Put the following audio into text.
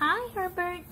Hi, Herbert.